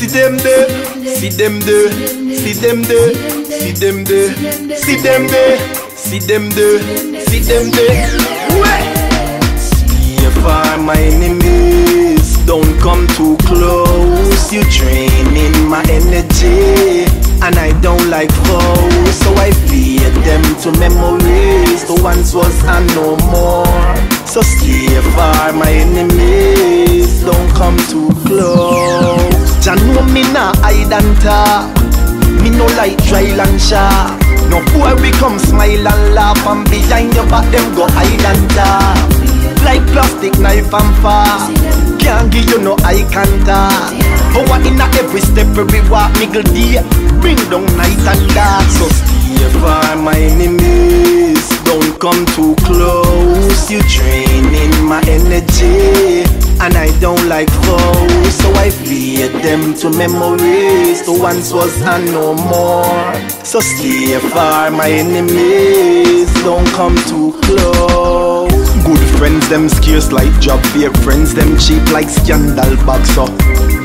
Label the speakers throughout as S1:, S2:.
S1: See them there, see them there, see them there, see them there, see them there, see them there, see them there. Stay far, my enemies. Don't come too close. You draining my energy, and I don't like foes, so I feed them to memories. The ones was and no more. So stay far, my enemies. Don't come too close. Jah know me nah hide and talk. Me no like dry and sharp. No boy we come smile and laugh and behind your back them go hide and talk. Like plastic knife and fork. Can't give you no eye contact. Power in a every step every walk. Miggle deep, bring down night and dark. So stay far, my enemies. Don't come too close. You draining my energy. And I don't like foes, so I feed them to memories. The ones was and no more. So stay far, my enemies. Don't come too close. Good friends, them scarce like job. Fake friends, them cheap like scandal bags. So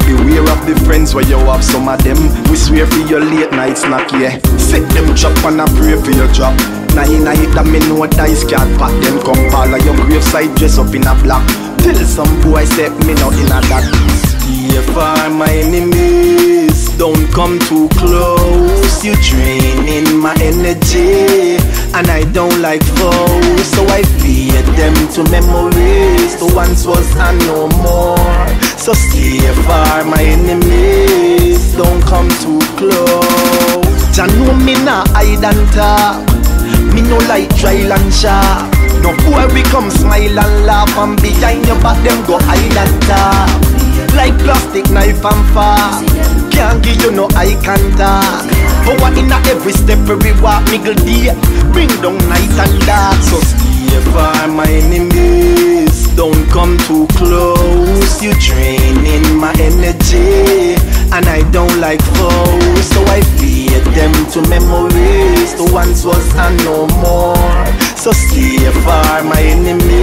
S1: beware of the friends where you have some of them. We swear for your late night snack, yeah. Set them drop and I pray for your drop. Nine night that me know dice can't pack them come pal your graveside dress up in a black. Tell some boy step me not in a that. Stay far, my enemies. Don't come too close. You're draining my energy, and I don't like foes, so I feed them to memories. The ones was and no more. So stay far, my enemies. Don't come too close. Jah know me nah hide and talk. Me no like dry and sharp. No boy we come smile and laugh and behind your back them go knife. Can't give you no eye contact. Power in a every step every walk. Miggle deep, bring down night and dark. So stay far, my enemies. Don't come too close. You draining my energy, and I don't like foes, so I feed them to memories. The ones was and no more. So stay far, my enemies.